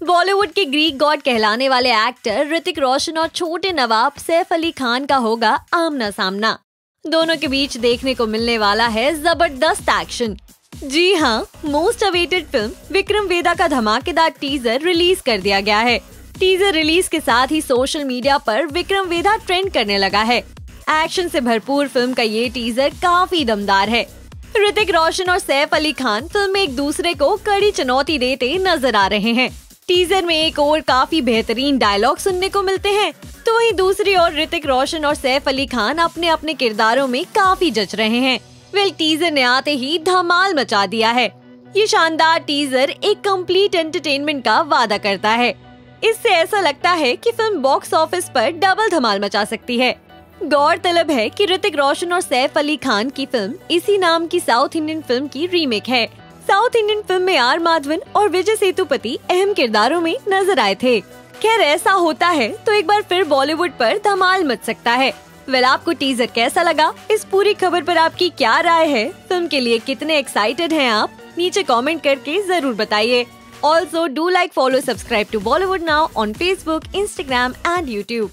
बॉलीवुड के Greek God कहलाने वाले एक्टर ऋतिक रोशन और छोटे नवाब सैफ अली खान का होगा आमना सामना। दोनों के बीच देखने को मिलने वाला है ज़बरदस्त एक्शन। जी हाँ most awaited film Vikram Vedha का धमाकेदार टीजर रिलीज़ कर दिया गया है। टीजर रिलीज़ के साथ ही सोशल मीडिया पर विक्रम वेदा ट्रेंड करने लगा है। एक्शन से भरपूर फ़िल्म का ये टीजर काफ़ी दमदार है। ऋतिक रोशन और सैफ अली खान फ़िल्म में एक दूसरे को कड़ी चुनौती देते नज़र आ रहे हैं। टीजर में एक और काफ़ी बेहतरीन डायलॉग सुनने को मिलते हैं। तो वहीं दूसरी ओर ऋतिक रोशन और सैफ अली खान अपने अपने किरदारों में काफ़ी जच रहे हैं। वेल, टीजर ने आते ही धमाल मचा दिया है। ये शानदार टीजर एक कंप्लीट एंटरटेनमेंट का वादा करता है। इससे ऐसा लगता है कि फ़िल्म बॉक्स ऑफ़िस पर डबल धमाल मचा सकती है। गौरतलब है कि ऋतिक रोशन और सैफ अली खान की फ़िल्म इसी नाम की साउथ इंडियन फ़िल्म की रीमेक है। साउथ इंडियन फ़िल्म में आर माधवन और विजय सेतुपति अहम किरदारों में नज़र आए थे। खैर, ऐसा होता है तो एक बार फिर बॉलीवुड पर धमाल मच सकता है। वेल, आपको टीजर कैसा लगा? इस पूरी खबर पर आपकी क्या राय है? फ़िल्म के लिए कितने एक्साइटेड हैं आप? नीचे कमेंट करके ज़रूर बताइए। Also do like follow subscribe to Bollywood now on Facebook Instagram and YouTube